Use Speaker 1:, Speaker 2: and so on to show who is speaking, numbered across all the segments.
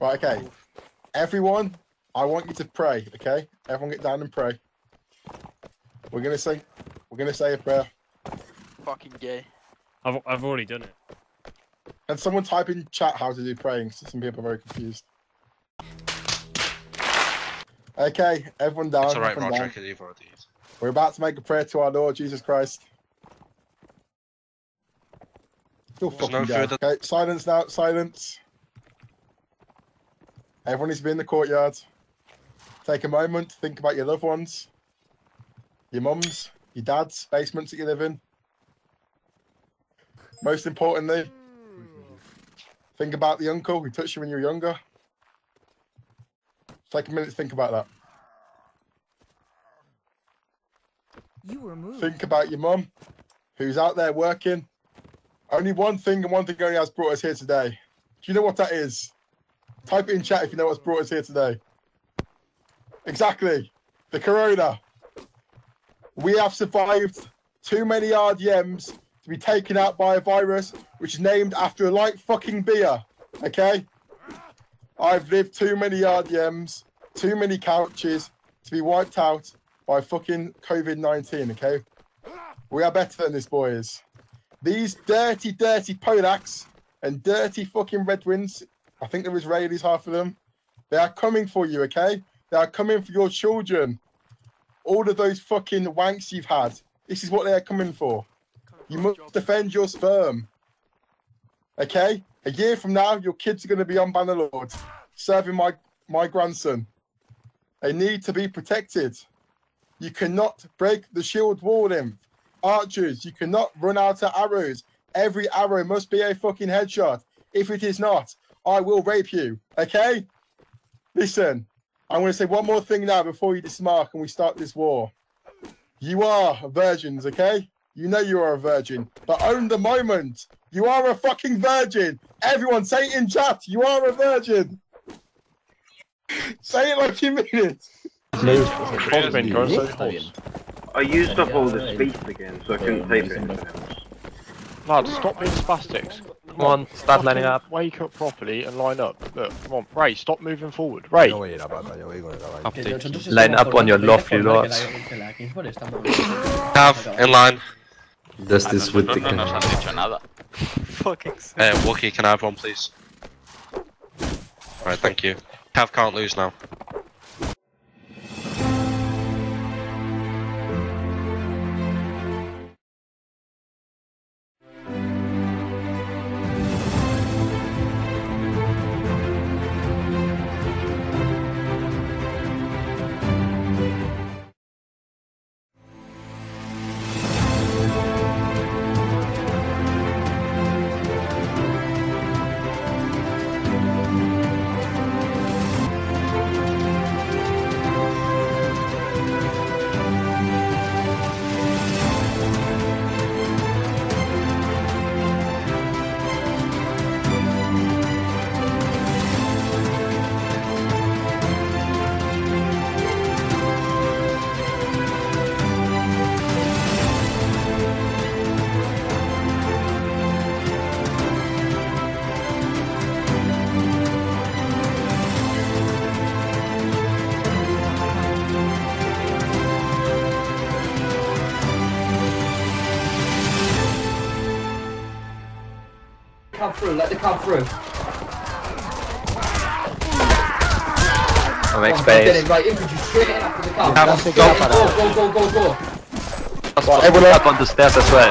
Speaker 1: Right, okay. Everyone, I want you to pray, okay? Everyone get down and pray. We're gonna say we're gonna say a prayer.
Speaker 2: Fucking gay.
Speaker 3: I've, I've already done it.
Speaker 1: Can someone type in chat how to do praying? So some people are very confused. Okay, everyone down.
Speaker 4: It's alright,
Speaker 1: everyone down.
Speaker 4: Roderick, you've already.
Speaker 1: We're about to make a prayer to our Lord Jesus Christ. Still
Speaker 4: There's
Speaker 1: fucking
Speaker 4: no
Speaker 1: go. Okay, silence now, silence. Everyone needs to be in the courtyard. Take a moment to think about your loved ones, your mums, your dads, basements that you live in. Most importantly, think about the uncle who touched you when you were younger. Take a minute to think about that.
Speaker 5: You were moved.
Speaker 1: think about your mum who's out there working. Only one thing and one thing only has brought us here today. Do you know what that is? Type it in chat if you know what's brought us here today. Exactly. The corona. We have survived too many RDMs to be taken out by a virus which is named after a light fucking beer. Okay? I've lived too many RDMs, too many couches to be wiped out by fucking COVID 19, okay? We are better than this, boys. These dirty, dirty Polacks and dirty fucking Red Wings, I think they're Israelis, half of them, they are coming for you, okay? They are coming for your children. All of those fucking wanks you've had, this is what they are coming for. You must defend your sperm. Okay? A year from now, your kids are going to be on Bannerlord, serving my, my grandson. They need to be protected. You cannot break the shield wall, nymph. Archers, you cannot run out of arrows. Every arrow must be a fucking headshot. If it is not, I will rape you. Okay? Listen, I'm going to say one more thing now before you dismark and we start this war. You are virgins, okay? You know you are a virgin, but own the moment. You are a fucking virgin. Everyone, say it in chat. You are a virgin. say it like you mean it.
Speaker 3: Baldwin, go and
Speaker 6: Está
Speaker 3: search horse.
Speaker 6: bien.
Speaker 7: I used up all the space again, so I couldn't type it. anything else.
Speaker 3: Lads, stop being spastics.
Speaker 8: Come on, start lining up.
Speaker 3: Wake up properly and line up. Look, come on, Ray, stop moving forward. Ray,
Speaker 9: No voy a ir a pata, yo voy con el caballo.
Speaker 6: Que nosotros
Speaker 8: Line
Speaker 6: estamos
Speaker 8: up on your
Speaker 6: jugando
Speaker 8: lovely
Speaker 6: de forma
Speaker 8: lords.
Speaker 6: Que la, que la Kingsford está muy
Speaker 4: Have, in line.
Speaker 8: Does
Speaker 2: Ah,
Speaker 8: this
Speaker 2: no,
Speaker 8: with
Speaker 2: no,
Speaker 8: the
Speaker 2: no nos han dicho nada. Fucking
Speaker 4: Uh, Wookie, can I have one, please? Alright, thank you. Cav can't lose now.
Speaker 6: Come through, let the come through.
Speaker 8: I'll make
Speaker 6: Come get
Speaker 8: space.
Speaker 6: it, right, infantry straight in after the come.
Speaker 4: Have-
Speaker 6: That's
Speaker 4: go.
Speaker 6: Go, go, go, go, go.
Speaker 8: Right,
Speaker 1: everyone
Speaker 8: up on the stairs as well.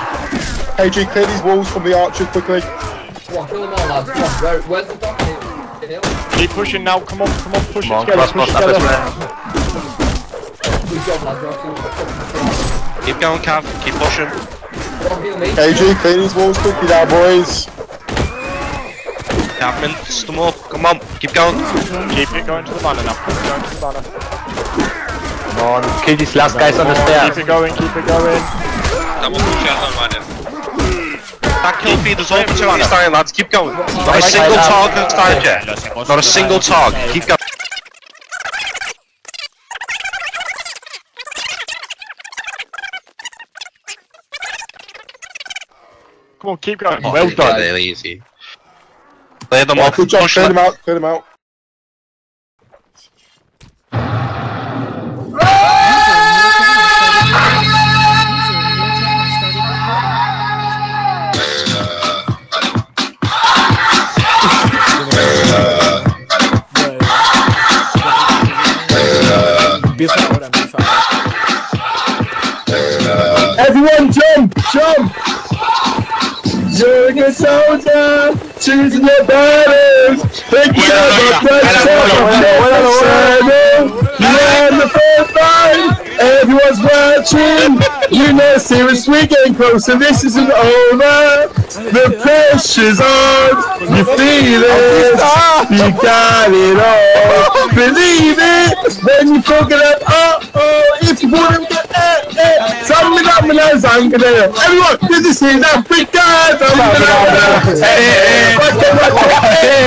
Speaker 1: KG, clear these walls from the archers quickly.
Speaker 6: Come on, kill them all, lads. Come on, where, where's the doctor?
Speaker 3: Keep pushing now. Come on, come on, push
Speaker 8: Come on,
Speaker 3: it together,
Speaker 8: cross
Speaker 3: push it together.
Speaker 8: well.
Speaker 6: Good job, lads. We're absolutely
Speaker 4: Keep going, Cav. Keep pushing.
Speaker 6: Come on, heal me.
Speaker 1: KG, clear these walls quickly now, boys.
Speaker 4: Cav, mince them up. Come on, keep going.
Speaker 3: Keep it going to the banner now. Keep going to the banner.
Speaker 8: Come on, kill these last guys on the stairs.
Speaker 3: Keep it going, keep it going.
Speaker 4: That kill feed is over to these dying lads. Keep going. Not a single
Speaker 8: side up.
Speaker 4: target died yet. Not a single target. Keep going.
Speaker 3: Come on, keep going.
Speaker 4: Oh,
Speaker 3: well done.
Speaker 4: Really easy. Clear them
Speaker 1: yeah,
Speaker 4: off.
Speaker 1: Good job.
Speaker 4: Push
Speaker 1: clear
Speaker 4: them
Speaker 1: out. Clear them out. Everyone jump! Jump! You're a good soldier! Choosing your battles. Thinking about the You're in the front line, everyone's watching. You know, serious, we're getting closer. This isn't over. The pressure's on. You feel it. You got it all. Believe it when you forget it. up. Oh, oh, if you want to get it, it. Something up, man, I'm gonna. Everyone, this is Africa. Hey, hey, hey.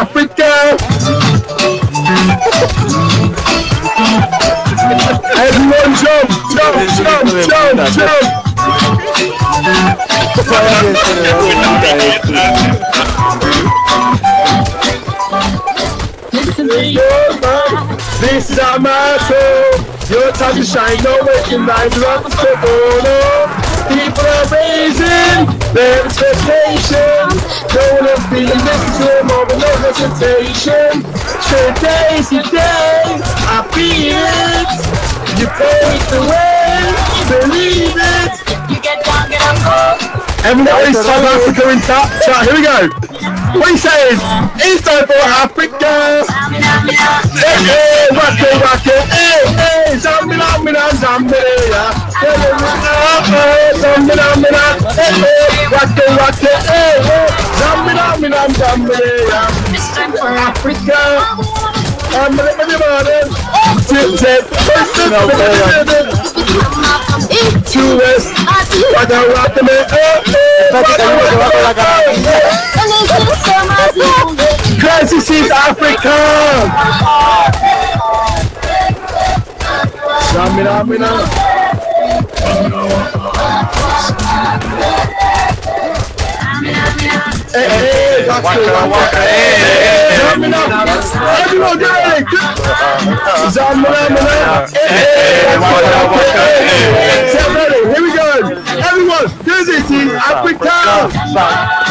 Speaker 1: Africa. Everyone jump, jump, jump, jump, jump. This is our motto. Your time to shine, no waking love is the corner. People are raising their expectations. No one is feeling this is a moment, no hesitation. Today's the day, I feel it. You paved the way, believe it. You get down, get up, Everybody, South Africa in. Chat, here we go. Are you? It's time for Africa. Hey, hey, rock it, rock it. Hey, hey, Zambina, mina, Zambia. Hey, hey, Zambina, mina. Hey, hey, rock it, rock it. Hey, hey, Zambina, Zambia. It's time for Africa. I'm gonna be the Tip, tip. Two west. Rock it, rock it. Crazy sees Africa! Shamina, mina. Hey, hey, rock it. Hey, Shamina, everyone get. Hey, hey, rock it, Bye.